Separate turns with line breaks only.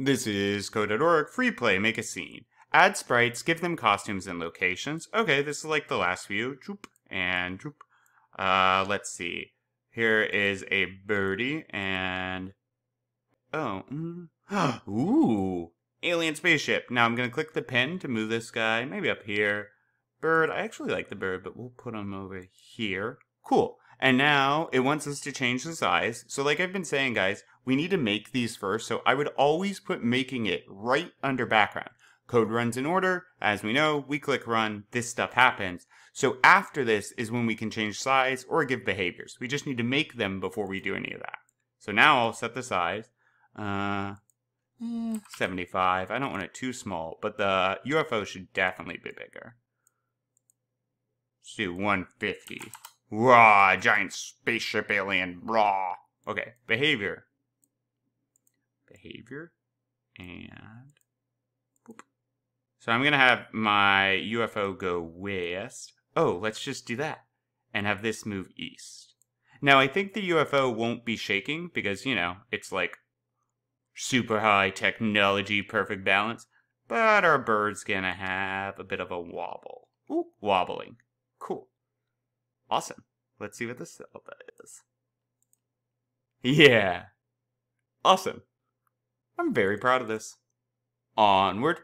This is Code.org, free play, make a scene. Add sprites, give them costumes and locations. Okay, this is like the last view. Droop and droop. Uh, let's see. Here is a birdie and... Oh, mm. ooh, alien spaceship. Now I'm gonna click the pen to move this guy, maybe up here. Bird, I actually like the bird, but we'll put him over here. Cool. And now it wants us to change the size. So like I've been saying, guys, we need to make these first. So I would always put making it right under background. Code runs in order. As we know, we click run, this stuff happens. So after this is when we can change size or give behaviors. We just need to make them before we do any of that. So now I'll set the size. Uh, hmm, 75. I don't want it too small, but the UFO should definitely be bigger. Let's do 150. Raw, giant spaceship alien, raw. Okay, behavior. Behavior. And. Boop. So I'm to have my UFO go west. Oh, let's just do that. And have this move east. Now, I think the UFO won't be shaking because, you know, it's like super high technology, perfect balance. But our bird's to have a bit of a wobble. Ooh, wobbling. Cool. Awesome. Let's see what this Zelda is. Yeah. Awesome. I'm very proud of this. Onward.